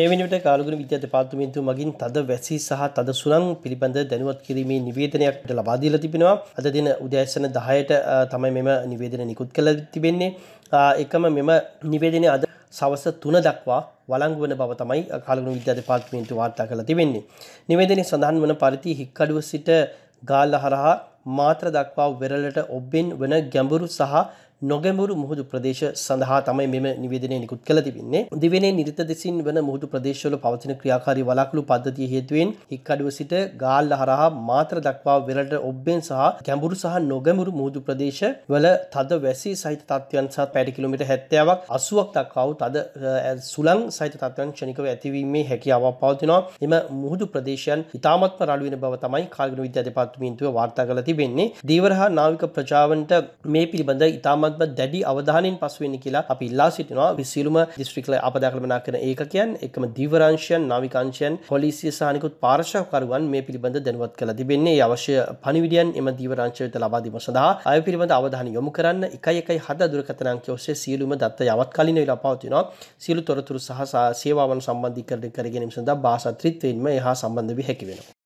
මේ වෙනවිට කාලගුණ විද්‍යා දෙපාර්තමේන්තුව මගින් තද වැසි සහ තද සුළං පිළිබඳ දැනුවත් කිරීමේ නිවේදනයක් ලබා දීලා තිබෙනවා. අද දින උදෑසන 10ට තමයි මෙම නිවේදනය නිකුත් කළ තිබෙන්නේ. එකම මෙම නිවේදනය අද සවස 3 දක්වා වළංගු වන බව තමයි කාලගුණ විද්‍යා දෙපාර්තමේන්තුව වාර්තා කරලා තිබෙන්නේ. නිවේදනයේ සඳහන් වන පරිදි හික්කඩුව සිට ගාල්ල හරහා මාත්‍ර දක්වා වෙරළට ඔබ්බෙන් වන ගැඹුරු සහ නොගැඹුරු මුහුදු ප්‍රදේශ සඳහා තමයි මෙම නිවේදනය නිකුත් කළ තිබෙන්නේ. දිවෙනේ නිරිත දෙසින් වන මුහුදු ප්‍රදේශවල පවතින ක්‍රියාකාරී වළක්ලු පද්ධතිය හේතුවෙන් හික්කඩුව සිට ගාල්ල හරහා මාත්‍ර දක්වා වෙරළට ඔබ්බෙන් සහ ගැඹුරු සහ නොගැඹුරු මුහුදු ප්‍රදේශ වල තද වැසි සහිත තත්ත්වයන් සහ පැයට කිලෝමීටර් 70ක් 80ක් දක්වා වූ තද සුළං සහිත තත්ත්වයන් ක්ෂණිකව ඇතිවීමේ හැකියාවක් පවතිනවා. එම මුහුදු ප්‍රදේශයන් ඉතාමත්ම රළු වෙන බව තමයි කාර්ගුණ විද්‍යා දෙපාර්තමේන්තුව වාර්තා කරලා තිබෙන්නේ. දීවර හා නාවික ප්‍රජාවන්ට මේ පිළිබඳ ඉතාමත් ඉතාමත්ම දැඩි අවධානයෙන් පසුවෙන්න කියලා අපි ඉල්ලා සිටිනවා. විසියලුම දිස්ත්‍රික්කල අපදා කළමනා කරන ඒකකයන් එකම දීවරංශයන් නාවිකාංශයන් පොලිසිය සහනිකුත් පාර්ශවකරුවන් මේ පිළිබඳ දැනුවත් කළ තිබෙන්නේ. අවශ්‍ය පණිවිඩයන් එම දීවරංශය වෙත ලබා දීම සඳහා අය පිළිබඳ අවධානය යොමු කරන්න 117 දුරකථන අංකය ඔස්සේ සියලුම දත්ත යවත් කලින් වෙලා පවතිනවා. සියලු තොරතුරු සහ සේවාවන් සම්බන්ධීකරණය කර ගැනීම සඳහා භාෂා ත්‍රිත්වයෙන්ම එහා සම්බන්ධ වී හැකි වෙනවා.